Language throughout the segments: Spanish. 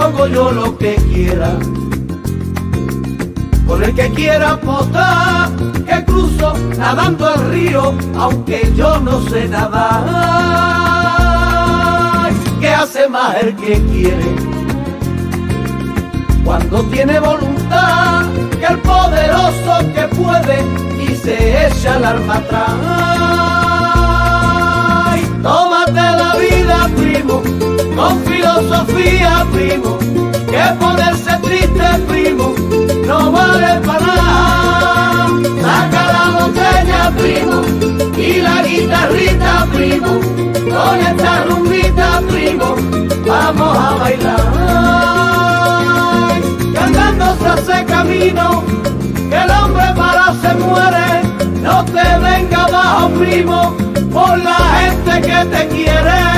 hago yo lo que quiera. Con el que quiera apostar, que cruzo nadando el río, aunque yo no sé nadar. ¿Qué hace más el que quiere? Cuando tiene voluntad, que el poderoso que puede y se echa el arma atrás. Primo, que ponerse triste, primo, no vale para nada. Saca la botella, primo, y la guitarrita, primo, con esta rumbita, primo, vamos a bailar. Que andando se hace camino, que el hombre para se muere, no te venga abajo, primo, por la gente que te quiere.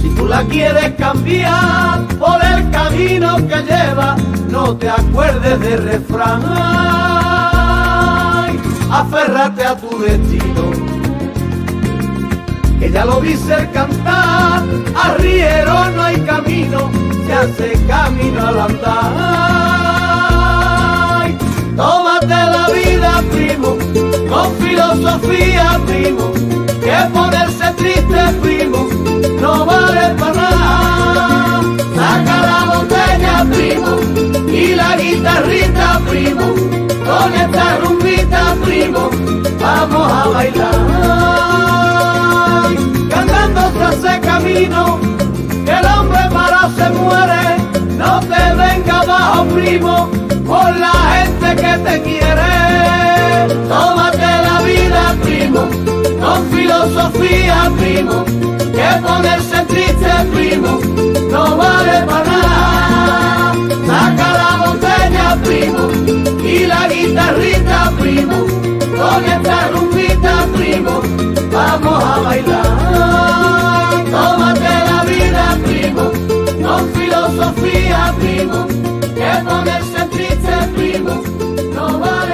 Si tú la quieres cambiar por el camino que lleva, no te acuerdes de refrán. Aférrate a tu destino, que ya lo vi ser cantar. Arriero no hay camino, se hace camino al andar. Tómate la vida, primo, con filosofía, primo, que ponerse triste, primo, no vale para nada. Saca la botella, primo, y la guitarrita, primo, con esta rumbita, primo, vamos a bailar. Cantando se hace camino, que el hombre para se muere, no te venga abajo, primo, por la gente que primo, que ponerse triste, primo, no vale para nada. Saca la botella, primo, y la guitarrita, primo, con esta rumbita, primo, vamos a bailar. Tómate la vida, primo, con filosofía, primo, que ponerse triste, primo, no vale